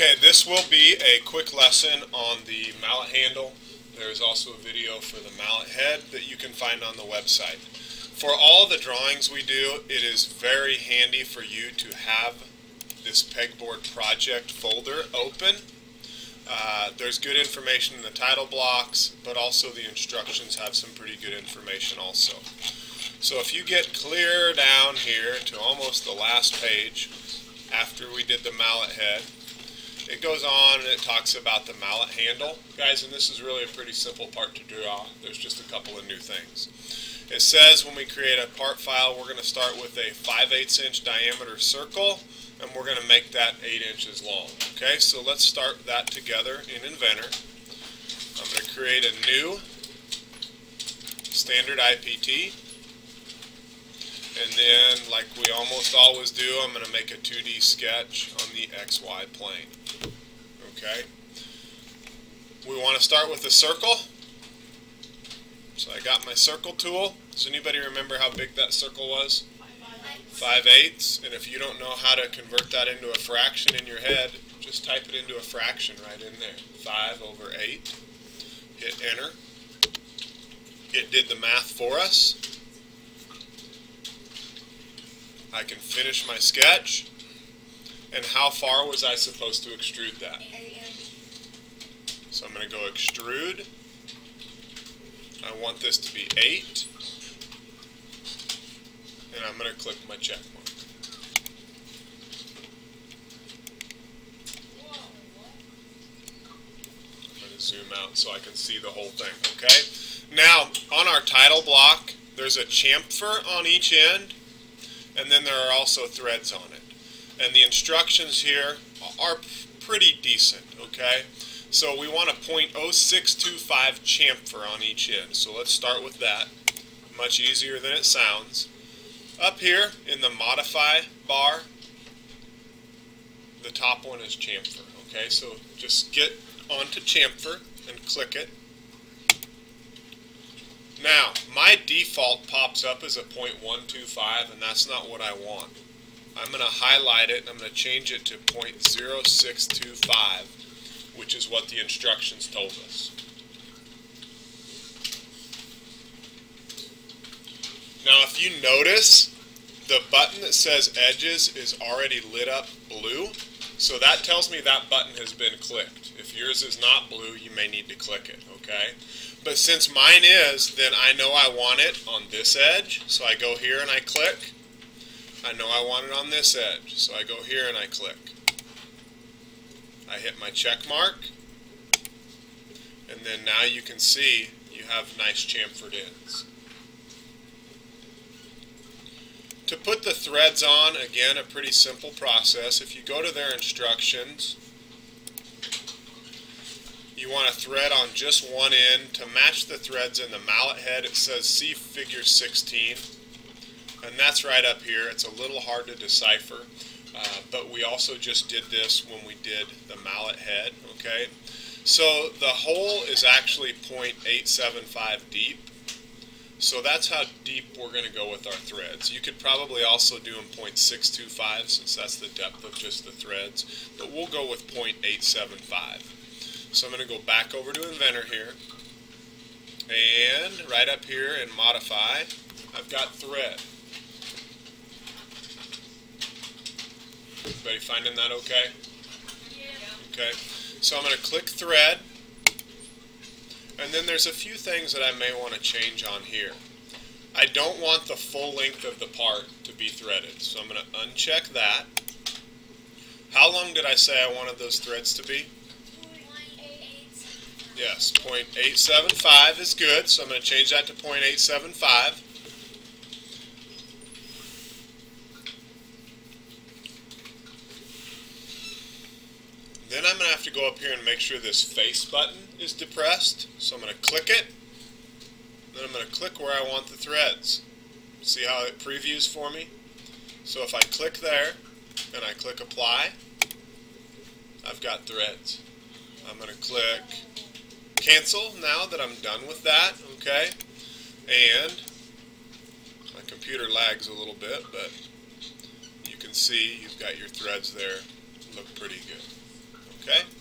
Okay, this will be a quick lesson on the mallet handle. There is also a video for the mallet head that you can find on the website. For all the drawings we do, it is very handy for you to have this pegboard project folder open. Uh, there's good information in the title blocks, but also the instructions have some pretty good information also. So if you get clear down here to almost the last page, after we did the mallet head, it goes on and it talks about the mallet handle. Guys, and this is really a pretty simple part to draw. There's just a couple of new things. It says when we create a part file, we're going to start with a 5 8 inch diameter circle, and we're going to make that 8 inches long. Okay, so let's start that together in Inventor. I'm going to create a new standard IPT. And then, like we almost always do, I'm going to make a 2D sketch on the XY plane. Okay? We want to start with a circle. So I got my circle tool. Does anybody remember how big that circle was? 5 eighths. And if you don't know how to convert that into a fraction in your head, just type it into a fraction right in there. 5 over 8. Hit enter. It did the math for us. I can finish my sketch. And how far was I supposed to extrude that? So I'm going to go extrude. I want this to be 8. And I'm going to click my check mark. I'm going to zoom out so I can see the whole thing, okay? Now, on our title block, there's a chamfer on each end and then there are also threads on it. And the instructions here are pretty decent, okay? So we want a .0625 chamfer on each end. So let's start with that. Much easier than it sounds. Up here in the modify bar, the top one is chamfer, okay? So just get onto chamfer and click it. Now, my default pops up as a .125, and that's not what I want. I'm going to highlight it, and I'm going to change it to .0625, which is what the instructions told us. Now, if you notice, the button that says Edges is already lit up blue, so that tells me that button has been clicked. If yours is not blue, you may need to click it, okay? But since mine is, then I know I want it on this edge. So I go here and I click. I know I want it on this edge. So I go here and I click. I hit my check mark. And then now you can see you have nice chamfered ends. To put the threads on, again, a pretty simple process. If you go to their instructions, you want a thread on just one end. To match the threads in the mallet head, it says see figure 16. And that's right up here. It's a little hard to decipher. Uh, but we also just did this when we did the mallet head, okay? So the hole is actually 0.875 deep. So that's how deep we're going to go with our threads. You could probably also do them 0.625 since that's the depth of just the threads. But we'll go with 0.875. So I'm going to go back over to Inventor here. And right up here in Modify, I've got Thread. Everybody finding that okay? Okay. So I'm going to click Thread. And then there's a few things that I may want to change on here. I don't want the full length of the part to be threaded, so I'm going to uncheck that. How long did I say I wanted those threads to be? Yes, 0.875 is good, so I'm going to change that to 0.875. Then I'm going to have to go up here and make sure this face button is depressed. So I'm going to click it. Then I'm going to click where I want the threads. See how it previews for me? So if I click there and I click apply, I've got threads. I'm going to click cancel now that I'm done with that, okay? And my computer lags a little bit, but you can see you've got your threads there. Look pretty good, Okay?